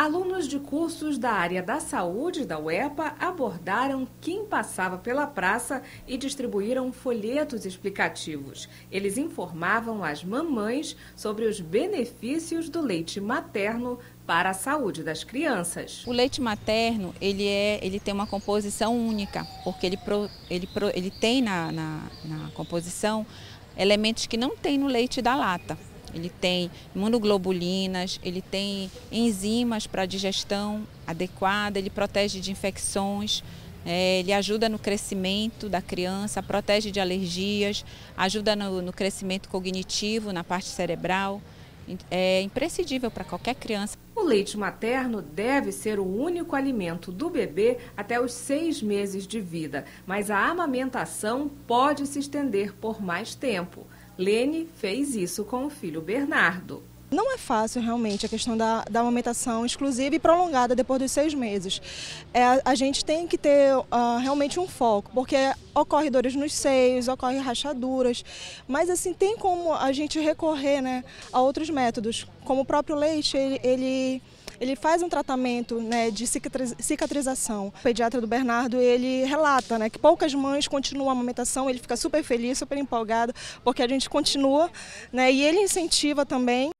Alunos de cursos da área da saúde da UEPA abordaram quem passava pela praça e distribuíram folhetos explicativos. Eles informavam as mamães sobre os benefícios do leite materno para a saúde das crianças. O leite materno ele é, ele tem uma composição única, porque ele, pro, ele, pro, ele tem na, na, na composição elementos que não tem no leite da lata. Ele tem imunoglobulinas, ele tem enzimas para digestão adequada, ele protege de infecções, é, ele ajuda no crescimento da criança, protege de alergias, ajuda no, no crescimento cognitivo, na parte cerebral. É imprescindível para qualquer criança. O leite materno deve ser o único alimento do bebê até os seis meses de vida, mas a amamentação pode se estender por mais tempo. Lene fez isso com o filho Bernardo. Não é fácil realmente a questão da, da amamentação exclusiva e prolongada depois dos seis meses. É, a gente tem que ter uh, realmente um foco, porque ocorre dores nos seios, ocorre rachaduras, mas assim tem como a gente recorrer né, a outros métodos, como o próprio leite, ele, ele ele faz um tratamento né, de cicatrização. O pediatra do Bernardo, ele relata né, que poucas mães continuam a amamentação, ele fica super feliz, super empolgado, porque a gente continua, né, e ele incentiva também